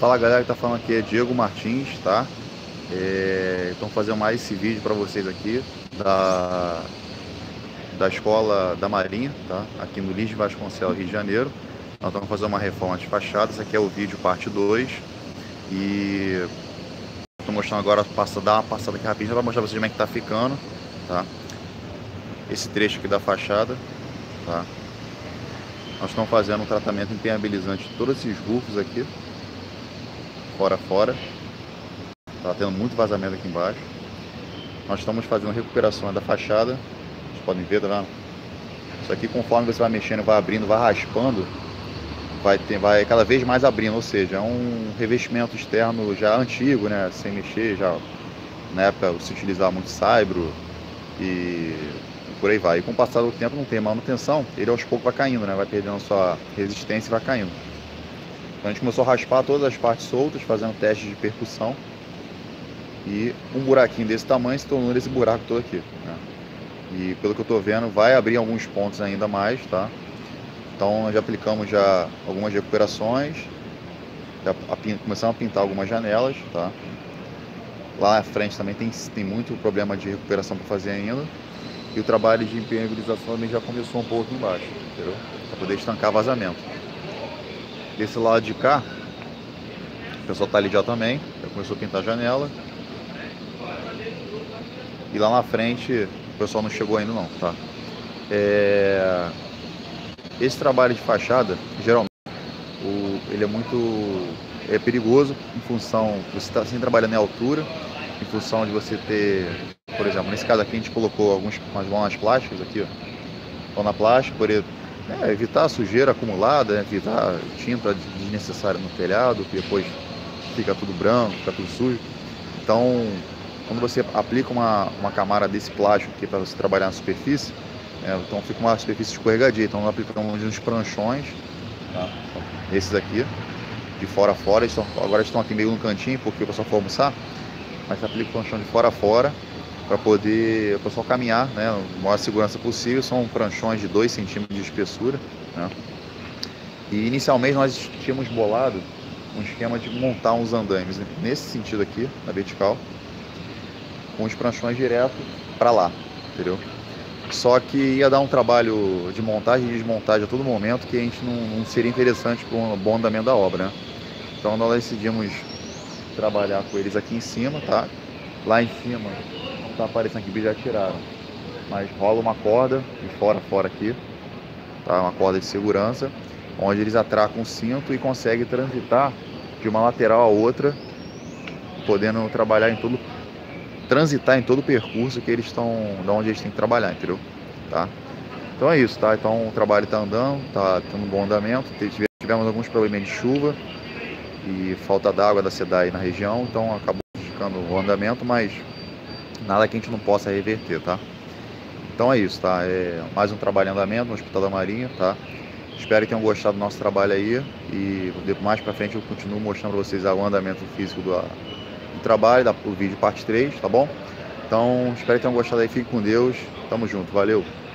Fala galera que tá falando aqui é Diego Martins, tá? É, então fazendo mais esse vídeo para vocês aqui da, da escola da Marinha, tá? Aqui no Lins Vasconcelos, Rio de Janeiro. Nós estamos fazendo uma reforma de fachada, esse aqui é o vídeo parte 2 e estou mostrando agora, passa, dar uma passada aqui rapidinho para mostrar pra vocês como é que tá ficando, tá? Esse trecho aqui da fachada, tá? Nós estamos fazendo um tratamento impermeabilizante de todos esses rufos aqui, fora fora. Tá tendo muito vazamento aqui embaixo. Nós estamos fazendo recuperação da fachada. Vocês podem ver, tá vendo? Isso aqui conforme você vai mexendo, vai abrindo, vai raspando, vai, ter, vai cada vez mais abrindo, ou seja, é um revestimento externo já antigo, né? Sem mexer, já na época se utilizava muito saibro e por aí vai. E com o passar do tempo não tem manutenção, ele aos poucos vai caindo, né? Vai perdendo sua resistência e vai caindo. Então a gente começou a raspar todas as partes soltas, fazendo testes de percussão. E um buraquinho desse tamanho se tornou esse buraco todo aqui. Né? E pelo que eu estou vendo, vai abrir alguns pontos ainda mais, tá? Então nós já aplicamos já algumas recuperações, já começamos a pintar algumas janelas, tá? Lá na frente também tem, tem muito problema de recuperação para fazer ainda. E o trabalho de impermeabilização também já começou um pouco embaixo, entendeu? Para poder estancar vazamento. Desse lado de cá, o pessoal está ali já também, já começou a pintar a janela. E lá na frente, o pessoal não chegou ainda não, tá? É... Esse trabalho de fachada, geralmente, o... ele é muito é perigoso em função, você está sempre trabalhando em altura, em função de você ter, por exemplo, nesse caso aqui a gente colocou algumas umas plásticas aqui, ó, na plástica, por é, evitar sujeira acumulada, né? evitar tinta desnecessária no telhado, que depois fica tudo branco, fica tudo sujo. Então, quando você aplica uma, uma camada desse plástico aqui para você trabalhar na superfície, é, então fica uma superfície escorregadia. Então nós aplicamos uns pranchões, tá? esses aqui, de fora a fora. Estão, agora estão aqui meio no cantinho porque o pessoal for almoçar, mas aplica o pranchão de fora a fora para poder o pessoal caminhar, né, com a maior segurança possível. São pranchões de 2 centímetros de espessura. Né? E inicialmente nós tínhamos bolado um esquema de montar uns andames nesse sentido aqui, na vertical, com os pranchões direto para lá, entendeu? Só que ia dar um trabalho de montagem e desmontagem a todo momento que a gente não, não seria interessante para um bom andamento da obra, né? Então nós decidimos trabalhar com eles aqui em cima, tá? Lá em cima tá aparecendo aqui, já tiraram. Mas rola uma corda de fora fora aqui, tá? Uma corda de segurança, onde eles atracam o cinto e conseguem transitar de uma lateral a outra, podendo trabalhar em todo transitar em todo o percurso que eles estão, da onde eles têm que trabalhar, entendeu? Tá? Então é isso, tá? Então o trabalho está andando, tá tendo um bom andamento. Tivemos alguns problemas de chuva e falta d'água da SEDAI na região, então acabou ficando o andamento, mas nada que a gente não possa reverter, tá? Então é isso, tá? É mais um trabalho em andamento no Hospital da Marinha, tá? Espero que tenham gostado do nosso trabalho aí e mais para frente eu continuo mostrando para vocês o andamento físico do, do trabalho, do vídeo parte 3, tá bom? Então espero que tenham gostado aí, fiquem com Deus, tamo junto, valeu!